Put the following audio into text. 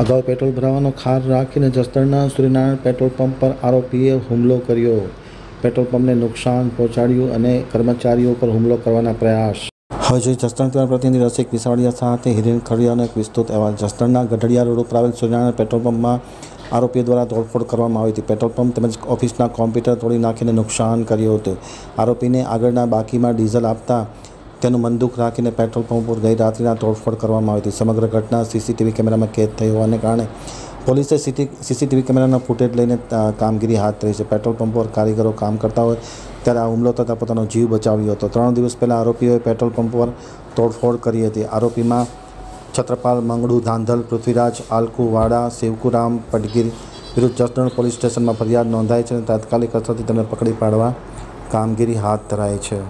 અગાઉ પેટ્રોલ ભરાવાનો ખાર રાખીને જસદણના Suryanarayan petrol pump પર આરોપીએ હુમલો કર્યો. પેટ્રોલ પંપને નુકસાન પહોંચાડ્યું અને કર્મચારીઓ પર હુમલો કરવાના પ્રયાસ. જોઈએ જસદણ દ્વારા પ્રતિનિધિ રસિક વિસાવડિયા સાથે હિરેન ખડિયાનો એક વિસ્તૃત અહેવાલ. જસદણના ગઢડિયા રોડ ઉપર આવેલ સૂર્યનારાયણ પેટ્રોલ પંપમાં આરોપીઓ દ્વારા તોડફોડ કરવામાં આવી હતી. પેટ્રોલ પંપ તેમજ ઓફિસના કોમ્પ્યુટર તોડી નાખીને નુકસાન કર્યું હતું. આરોપીને આગળના બાકીમાં ડીઝલ આપતા તેનું મનદુખ રાખીને પેટ્રોલ પંપ પર ગઈ રાત્રિના તોડફોડ કરવામાં આવી હતી. સમગ્ર ઘટના સીસીટીવી કેમેરામાં કેદ થઈ હોવાને કારણે પોલીસે સીસીટીવી કેમેરાના ફૂટેજ લઈને કામગીરી હાથ ધરી છે. પેટ્રોલ પંપ પર કારીગરો કામ કરતા હોય ત્યારે આ હુમલો થતાં પોતાનો જીવ બચાવ્યો હતો. ત્રણ દિવસ પહેલાં આરોપીઓએ પેટ્રોલ પંપ પર તોડફોડ કરી હતી. આરોપીમાં છત્રપાલ મંગળુ ધાંધલ, પૃથ્વીરાજ આલકુ વાડા શિવકુરામ, પટગીર વિરુદ્ધ જસદણ પોલીસ સ્ટેશનમાં ફરિયાદ નોંધાઈ છે અને તાત્કાલિક અસરથી તેમને પકડી પાડવા કામગીરી હાથ ધરાઈ છે.